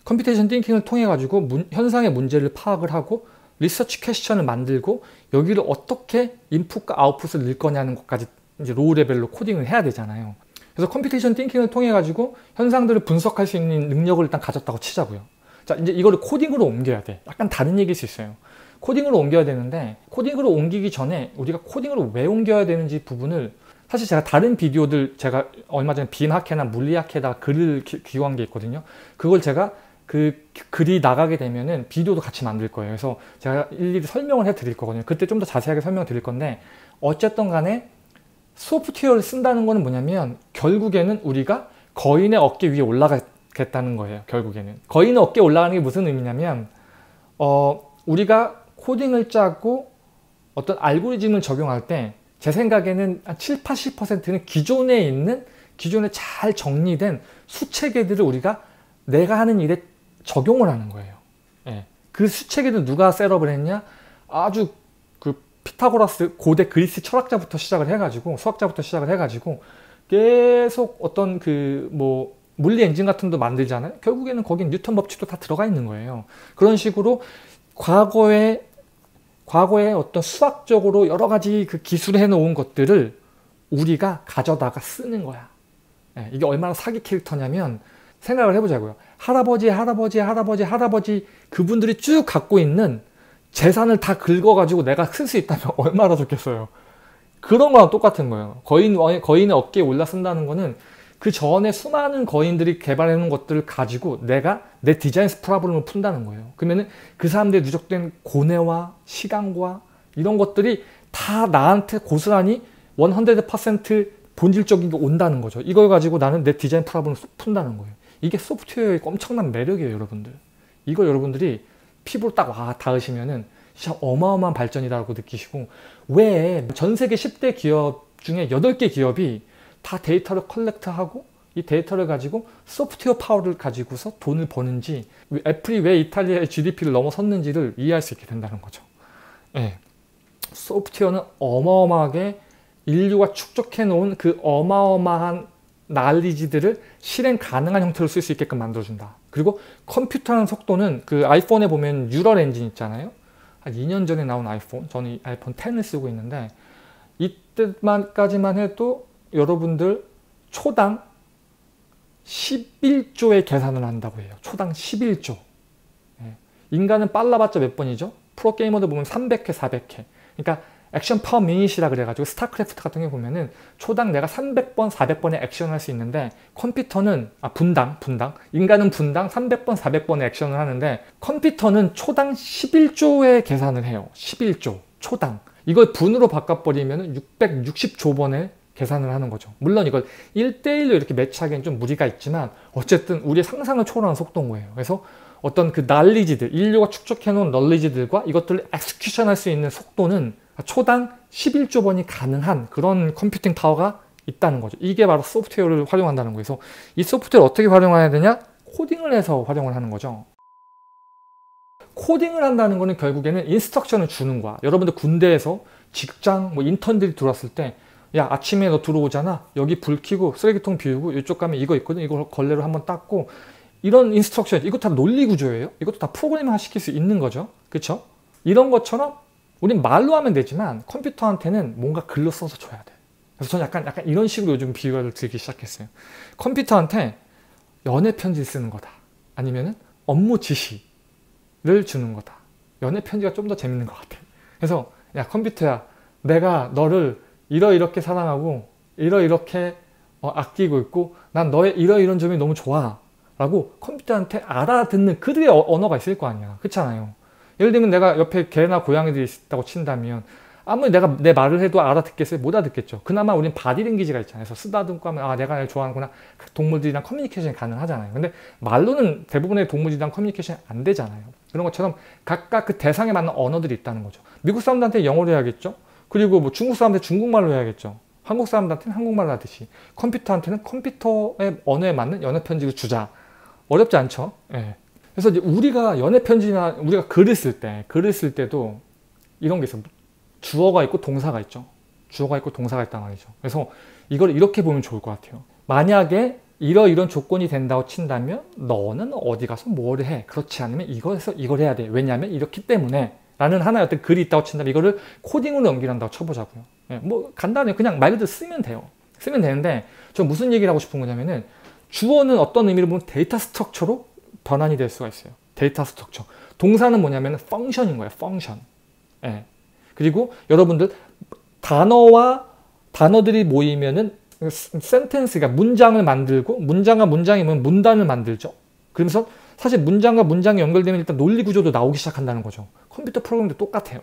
computation thinking을 통해 가지고 문, 현상의 문제를 파악을 하고 리서치 퀘스천을 만들고 여기를 어떻게 인풋과 아웃풋을 넣을 거냐는 것까지 이제 low level로 코딩을 해야 되잖아요. 그래서 computation thinking을 통해 가지고 현상들을 분석할 수 있는 능력을 일단 가졌다고 치자고요. 자, 이제 이거를 코딩으로 옮겨야 돼. 약간 다른 얘기일 수 있어요. 코딩으로 옮겨야 되는데 코딩으로 옮기기 전에 우리가 코딩으로 왜 옮겨야 되는지 부분을 사실 제가 다른 비디오들 제가 얼마 전에 비인학회나 물리학회에다 글을 기, 기고한 게 있거든요. 그걸 제가 그 글이 나가게 되면은 비디오도 같이 만들 거예요. 그래서 제가 일일이 설명을 해 드릴 거거든요. 그때 좀 더 자세하게 설명 드릴 건데 어쨌든 간에 소프트웨어를 쓴다는 거는 뭐냐면 결국에는 우리가 거인의 어깨 위에 올라가겠다는 거예요. 결국에는. 거인의 어깨에 올라가는 게 무슨 의미냐면 어 우리가 코딩을 짜고 어떤 알고리즘을 적용할 때 제 생각에는 한 7, 80%는 기존에 있는 기존에 잘 정리된 수체계들을 우리가 내가 하는 일에 적용을 하는 거예요. 예. 그 수체계들 누가 셋업을 했냐? 아주 그 피타고라스 고대 그리스 철학자부터 시작을 해가지고 수학자부터 시작을 해가지고 계속 어떤 그 뭐 물리 엔진 같은 것도 만들잖아요. 결국에는 거긴 뉴턴 법칙도 다 들어가 있는 거예요. 그런 식으로 과거에 과거에 어떤 수학적으로 여러 가지 그 기술해 놓은 것들을 우리가 가져다가 쓰는 거야. 예, 이게 얼마나 사기 캐릭터냐면 생각을 해보자고요. 할아버지, 할아버지, 할아버지, 할아버지 그분들이 쭉 갖고 있는 재산을 다 긁어가지고 내가 쓸 수 있다면 얼마나 좋겠어요. 그런 거랑 똑같은 거예요. 거인, 거인의 어깨에 올라 쓴다는 거는 그 전에 수많은 거인들이 개발해 놓은 것들을 가지고 내가 내 디자인 스프라블럼을 푼다는 거예요. 그러면은 그 사람들의 누적된 고뇌와 시간과 이런 것들이 다 나한테 고스란히 100% 본질적인 게 온다는 거죠. 이걸 가지고 나는 내 디자인 problem을 푼다는 거예요. 이게 소프트웨어의 엄청난 매력이에요, 여러분들. 이거 여러분들이 피부로 딱 와 닿으시면은 진짜 어마어마한 발전이라고 느끼시고 왜 전 세계 10대 기업 중에 8개 기업이 다 데이터를 collect하고 이 데이터를 가지고 소프트웨어 파워를 가지고서 돈을 버는지 애플이 왜 이탈리아의 GDP를 넘어섰는지를 이해할 수 있게 된다는 거죠. 예. 소프트웨어는 어마어마하게 인류가 축적해 놓은 그 어마어마한 날리지들을 실행 가능한 형태로 쓸 수 있게끔 만들어준다. 그리고 컴퓨터라는 속도는 그 아이폰에 보면 neural engine 있잖아요. 한 2년 전에 나온 아이폰, 저는 아이폰 10을 쓰고 있는데 이때만까지만 해도 여러분들 초당 11조의 계산을 한다고 해요. 초당 11조. 예. 인간은 빨라봤자 몇 번이죠? 프로게이머들 보면 300회, 400회. 그러니까 action per minute이라 그래가지고 스타크래프트 같은 게 보면은 초당 내가 300번, 400번의 액션을 할 수 있는데 컴퓨터는 아 분당, 분당 인간은 분당 300번, 400번의 액션을 하는데 컴퓨터는 초당 11조의 계산을 해요. 11조 초당 이걸 분으로 바꿔버리면 660조 번의 계산을 하는 거죠. 물론 이걸 1대1로 이렇게 매치하기엔 좀 무리가 있지만 어쨌든 우리의 상상을 초월하는 속도인 거예요. 그래서 어떤 그 난리지들, 인류가 축적해놓은 knowledge들과 이것들을 execution 할 수 있는 속도는 초당 11조 번이 가능한 그런 컴퓨팅 파워가 있다는 거죠. 이게 바로 소프트웨어를 활용한다는 거예요. 그래서 이 소프트웨어를 어떻게 활용해야 되냐? 코딩을 해서 활용을 하는 거죠. 코딩을 한다는 거는 결국에는 instruction을 주는 거야. 여러분들 군대에서 직장, 뭐 인턴들이 들어왔을 때, 야, 아침에 너 들어오잖아. 여기 불 켜고 쓰레기통 비우고 이쪽 가면 이거 있거든. 이거 걸레로 한번 닦고. 이런 instruction, 이거 다 논리 구조예요. 이것도 다 프로그래밍 시킬 수 있는 거죠. 그쵸? 이런 것처럼 우린 말로 하면 되지만 컴퓨터한테는 뭔가 글로 써서 줘야 돼. 그래서 저는 약간, 약간 이런 식으로 요즘 비유를 들기 시작했어요. 컴퓨터한테 연애 편지 쓰는 거다. 아니면은 업무 지시. 편지를 주는 거다. 연애 편지가 좀 더 재밌는 것 같아. 그래서 야 컴퓨터야 내가 너를 이러이렇게 사랑하고 이러이렇게 어, 아끼고 있고 난 너의 이러이런 점이 너무 좋아 라고 컴퓨터한테 알아듣는 그들의 어, 언어가 있을 거 아니야 그렇잖아요 예를 들면 내가 옆에 개나 고양이들이 있다고 친다면 아무리 내가 내 말을 해도 알아듣겠어요? 못 알아듣겠죠. 그나마 우리는 바디랭귀지가 있잖아요. 그래서 쓰다듬고 하면 아 내가 좋아하는구나. 동물들이랑 커뮤니케이션이 가능하잖아요. 근데 말로는 대부분의 동물들이랑 커뮤니케이션이 안 되잖아요. 그런 것처럼 각각 그 대상에 맞는 언어들이 있다는 거죠. 미국 사람들한테 영어로 해야겠죠. 그리고 뭐 중국 사람한테 중국말로 해야겠죠. 한국 사람들한테는 한국말로 하듯이 컴퓨터한테는 컴퓨터의 언어에 맞는 연애 편지를 주자. 어렵지 않죠? 예. 그래서 이제 우리가 연애 편지나 우리가 글을 쓸 때, 글을 쓸 때도 이런 게 있어요. 주어가 있고 동사가 있죠. 주어가 있고 동사가 있단 말이죠. 그래서 이걸 이렇게 보면 좋을 것 같아요. 만약에 이러이런 조건이 된다고 친다면 너는 어디 가서 뭘 해? 그렇지 않으면 이거에서 이걸 해야 돼. 왜냐하면 이렇기 때문에 라는 하나의 어떤 글이 있다고 친다면 이거를 코딩으로 연결한다고 쳐보자고요. 예, 뭐 간단해요. 그냥 말 그대로 쓰면 돼요. 쓰면 되는데 저 무슨 얘기를 하고 싶은 거냐면은 주어는 어떤 의미로 보면 data structure로 변환이 될 수가 있어요. data structure. 동사는 뭐냐면 function인 거예요. function. 예. 그리고 여러분들 단어와 단어들이 모이면은 sentence가 문장을 만들고 문장과 문장이면 문단을 만들죠. 그러면서 사실 문장과 문장이 연결되면 일단 논리 구조도 나오기 시작한다는 거죠. 컴퓨터 프로그램도 똑같아요.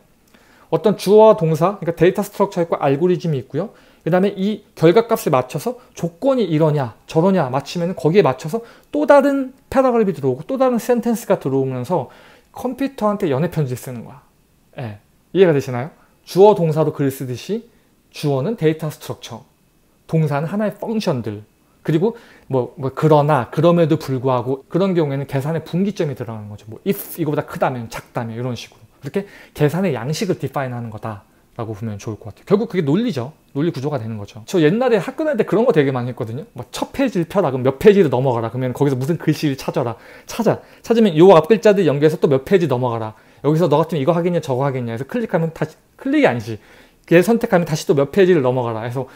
어떤 주어와 동사, 그러니까 data structure 있고 알고리즘이 있고요. 그 다음에 이 결과값에 맞춰서 조건이 이러냐 저러냐 맞추면 거기에 맞춰서 또 다른 paragraph이 들어오고 또 다른 sentence가 들어오면서 컴퓨터한테 연애 편지 쓰는 거야. 예. 이해가 되시나요? 주어 동사로 글을 쓰듯이 주어는 data structure, 동사는 하나의 function들, 그리고 뭐, 뭐 그러나 그럼에도 불구하고 그런 경우에는 계산의 분기점이 들어가는 거죠. 뭐 if 이거보다 크다면 작다면 이런 식으로 이렇게 계산의 양식을 define하는 거다. 라고 보면 좋을 것 같아요. 결국 그게 논리죠. 논리 구조가 되는 거죠. 저 옛날에 학교 다닐 때 그런 거 되게 많이 했거든요. 뭐첫 페이지를 펴라. 그럼 몇 페이지를 넘어가라. 그러면 거기서 무슨 글씨를 찾아라. 찾아. 찾으면 요 앞 글자들 연결해서 또 몇 페이지 넘어가라. 여기서 너 같으면 이거 하겠냐 저거 하겠냐 해서 클릭하면 다시 클릭이 아니지 얘 선택하면 다시 또 몇 페이지를 넘어가라 해서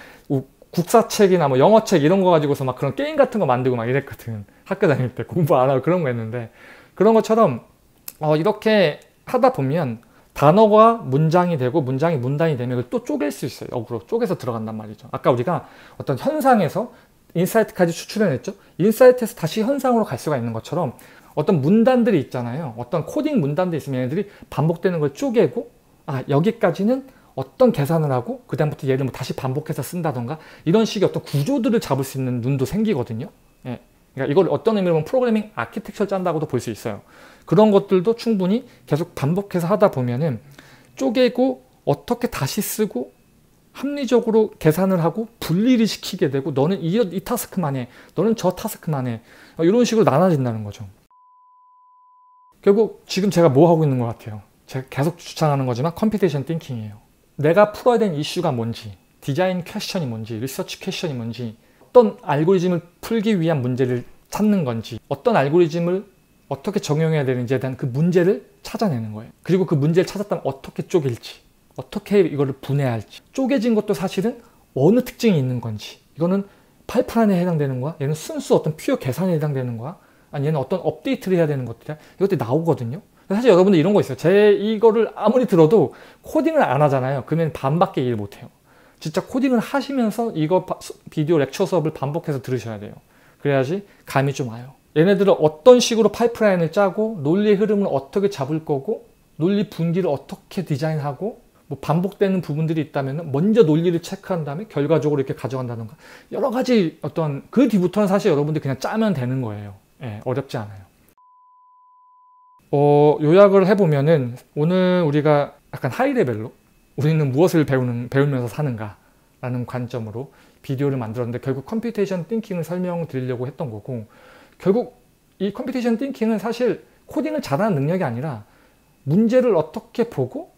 국사책이나 뭐 영어책 이런 거 가지고서 막 그런 게임 같은 거 만들고 막 이랬거든 학교 다닐 때 공부 안 하고 그런 거 했는데 그런 것처럼 어 이렇게 하다 보면 단어가 문장이 되고 문장이 문단이 되면 그걸 또 쪼갤 수 있어요 역으로 쪼개서 들어간단 말이죠 아까 우리가 어떤 현상에서 insight까지 추출해냈죠 insight에서 다시 현상으로 갈 수가 있는 것처럼 어떤 문단들이 있잖아요. 어떤 코딩 문단들이 있으면 얘네들이 반복되는 걸 쪼개고 아 여기까지는 어떤 계산을 하고 그 다음부터 얘를 뭐 다시 반복해서 쓴다던가 이런 식의 어떤 구조들을 잡을 수 있는 눈도 생기거든요. 예. 그러니까 이걸 어떤 의미로 보면 프로그래밍 아키텍처 짠다고도 볼 수 있어요. 그런 것들도 충분히 계속 반복해서 하다 보면은 쪼개고 어떻게 다시 쓰고 합리적으로 계산을 하고 분리를 시키게 되고 너는 이, 이 task만 해 너는 저 task만 해 이런 식으로 나눠진다는 거죠. 결국 지금 제가 뭐 하고 있는 것 같아요. 제가 계속 주창하는 거지만 computation thinking이에요. 내가 풀어야 되는 이슈가 뭔지, design question이 뭔지, 리서치 퀘션이 뭔지, 어떤 알고리즘을 풀기 위한 문제를 찾는 건지, 어떤 알고리즘을 어떻게 적용해야 되는지에 대한 그 문제를 찾아내는 거예요. 그리고 그 문제를 찾았다면 어떻게 쪼갤지, 어떻게 이거를 분해할지, 쪼개진 것도 사실은 어느 특징이 있는 건지, 이거는 파이프라인에 해당되는 거야? 얘는 순수 어떤 퓨어 계산에 해당되는 거야? 아니면 어떤 업데이트를 해야 되는 것들 이것들이 나오거든요. 사실 여러분들 이런 거 있어요. 제 이거를 아무리 들어도 코딩을 안 하잖아요. 그러면 반밖에 일 못해요. 진짜 코딩을 하시면서 이거 비디오 렉처 수업을 반복해서 들으셔야 돼요. 그래야지 감이 좀 와요. 얘네들은 어떤 식으로 파이프라인을 짜고 논리의 흐름을 어떻게 잡을 거고 논리 분기를 어떻게 디자인하고 뭐 반복되는 부분들이 있다면 먼저 논리를 체크한 다음에 결과적으로 이렇게 가져간다던가 여러 가지 어떤 그 뒤부터는 사실 여러분들이 그냥 짜면 되는 거예요. 예, 어렵지 않아요. 어, 요약을 해보면은 오늘 우리가 약간 high level로 우리는 무엇을 배우는, 배우면서 사는가 라는 관점으로 비디오를 만들었는데 결국 computation thinking을 설명드리려고 했던 거고 결국 이 computation thinking은 사실 코딩을 잘하는 능력이 아니라 문제를 어떻게 보고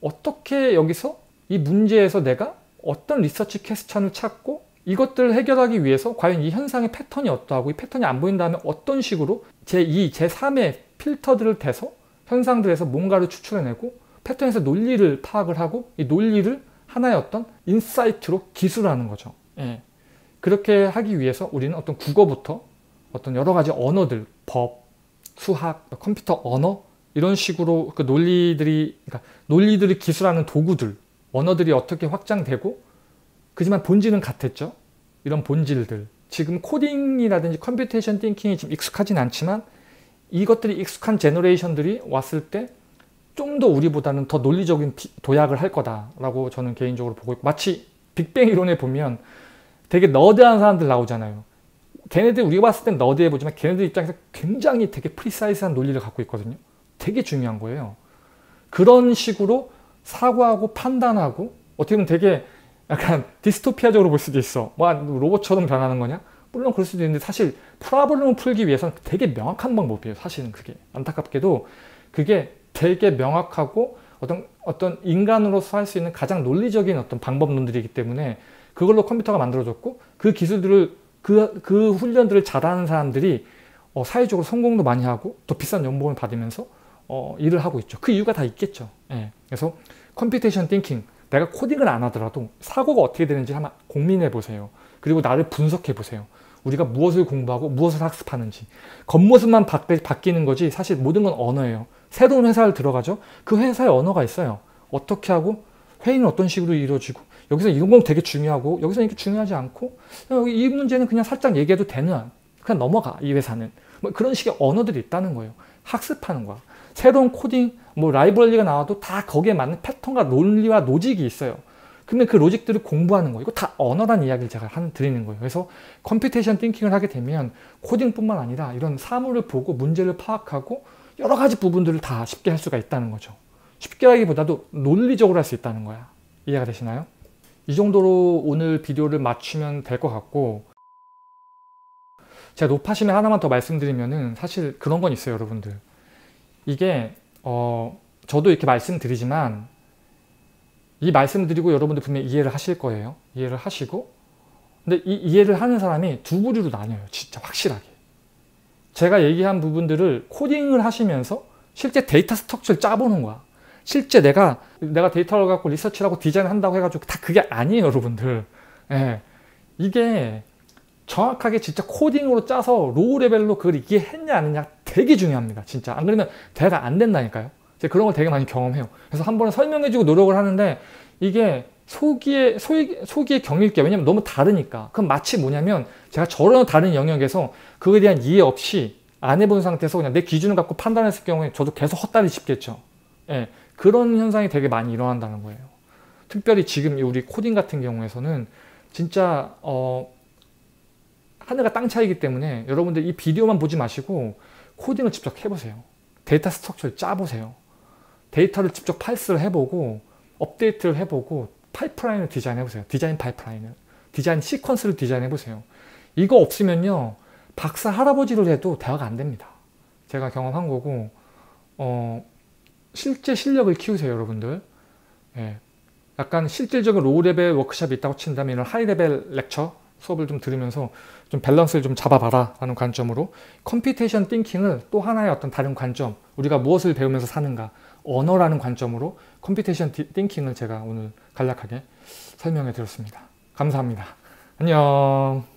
어떻게 여기서 이 문제에서 내가 어떤 리서치 퀘스천을 찾고 이것들을 해결하기 위해서 과연 이 현상의 패턴이 어떠하고 이 패턴이 안 보인다면 어떤 식으로 제2, 제3의 필터들을 대서 현상들에서 뭔가를 추출해내고 패턴에서 논리를 파악을 하고 이 논리를 하나의 어떤 insight로 기술하는 거죠. 예. 그렇게 하기 위해서 우리는 어떤 국어부터 어떤 여러 가지 언어들, 법, 수학, 컴퓨터 언어 이런 식으로 그 논리들이 그러니까 논리들이 기술하는 도구들 언어들이 어떻게 확장되고 그지만 본질은 같았죠. 이런 본질들 지금 코딩이라든지 computation thinking이 좀 익숙하진 않지만 이것들이 익숙한 generation들이 왔을 때 좀 더 우리보다는 더 논리적인 도약을 할 거다라고 저는 개인적으로 보고 있고 마치 빅뱅 이론에 보면 되게 nerd한 사람들 나오잖아요. 걔네들 우리가 봤을 땐 너드해 보지만 걔네들 입장에서 굉장히 되게 precise한 논리를 갖고 있거든요. 되게 중요한 거예요. 그런 식으로 사고하고 판단하고 어떻게 보면 되게 약간 디스토피아적으로 볼 수도 있어. 뭐 로봇처럼 변하는 거냐? 물론 그럴 수도 있는데 사실 problem을 풀기 위해서는 되게 명확한 방법이에요. 사실은 그게 안타깝게도 그게 되게 명확하고 어떤 어떤 인간으로서 할 수 있는 가장 논리적인 어떤 방법론들이기 때문에 그걸로 컴퓨터가 만들어졌고 그 기술들을 그, 그 훈련들을 잘하는 사람들이 어, 사회적으로 성공도 많이 하고 더 비싼 연봉을 받으면서 어, 일을 하고 있죠. 그 이유가 다 있겠죠. 예. 그래서 computation thinking 내가 코딩을 안 하더라도 사고가 어떻게 되는지 한번 고민해 보세요. 그리고 나를 분석해 보세요. 우리가 무엇을 공부하고 무엇을 학습하는지 겉모습만 바뀌, 는 거지 사실 모든 건 언어예요. 새로운 회사를 들어가죠. 그 회사의 언어가 있어요. 어떻게 하고 회의는 어떤 식으로 이루어지고 여기서 건 되게 중요하고 여기서 이게 중요하지 않고 이 문제는 그냥 살짝 얘기해도 되는 그냥 넘어가 이 회사는 뭐 그런 식의 언어들이 있다는 거예요. 학습하는 거야. 새로운 코딩, 뭐 라이브러리가 나와도 다 거기에 맞는 패턴과 논리와 로직이 있어요. 그러면 그 logic들을 공부하는 거예요. 이거 다 언어란 이야기를 제가 하는, 드리는 거예요. 그래서 computation thinking을 하게 되면 코딩뿐만 아니라 이런 사물을 보고 문제를 파악하고 여러 가지 부분들을 다 쉽게 할 수가 있다는 거죠. 쉽게 하기보다도 논리적으로 할 수 있다는 거야. 이해가 되시나요? 이 정도로 오늘 비디오를 맞추면 될 것 같고 제가 높아심에 하나만 더 말씀드리면은 사실 그런 건 있어요 여러분들 이게 어 저도 이렇게 말씀드리지만 이 말씀드리고 여러분들 분명히 이해를 하실 거예요. 이해를 하시고 근데 이 이해를 하는 사람이 두 부류로 나뉘어요. 진짜 확실하게. 제가 얘기한 부분들을 코딩을 하시면서 실제 data structure를 짜보는 거야. 실제 내가 내가 데이터를 갖고 리서치를 하고 디자인을 한다고 해가지고 다 그게 아니에요, 여러분들. 예. 이게 정확하게 진짜 코딩으로 짜서 low level로 그걸 이해했냐 안 했냐 되게 중요합니다. 진짜. 안 그러면 대화가 안 된다니까요. 제가 그런 걸 되게 많이 경험해요. 그래서 한 번은 설명해주고 노력을 하는데 이게 소귀에, 소귀, 소귀에 경 읽기 왜냐면 너무 다르니까. 그럼 마치 뭐냐면 제가 저런 다른 영역에서 그거에 대한 이해 없이 안 해본 상태에서 그냥 내 기준을 갖고 판단했을 경우에 저도 계속 헛다리 짚겠죠. 예. 그런 현상이 되게 많이 일어난다는 거예요. 특별히 지금 우리 코딩 같은 경우에서는 진짜 어 하늘과 땅 차이기 때문에 여러분들 이 비디오만 보지 마시고 코딩을 직접 해보세요. data structure를 짜보세요. 데이터를 직접 parse를 해보고 업데이트를 해보고 파이프라인을 디자인해보세요. 디자인 파이프라인을. 디자인 시퀀스를 디자인해보세요. 이거 없으면요. 박사 할아버지를 해도 대화가 안 됩니다. 제가 경험한 거고 어, 실제 실력을 키우세요. 여러분들. 예. 약간 실질적인 low level 워크샵이 있다고 친다면 high level lecture 수업을 좀 들으면서 좀 밸런스를 좀 잡아봐라 라는 관점으로 computation thinking을 또 하나의 어떤 다른 관점 우리가 무엇을 배우면서 사는가 언어라는 관점으로 computation thinking을 제가 오늘 간략하게 설명해 드렸습니다. 감사합니다. 안녕